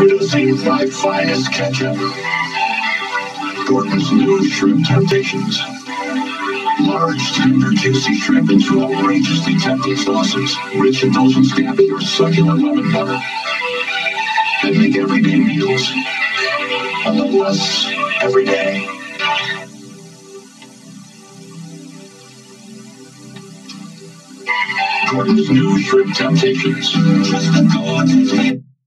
Producing my finest ketchup. Gorton's new shrimp temptations. Large, tender, juicy shrimp into outrageously tempting sauces. Rich, indulgent scampi or succulent lemon butter. And make everyday meals a little less every day. Gorton's new shrimp temptations. Just a gorgeous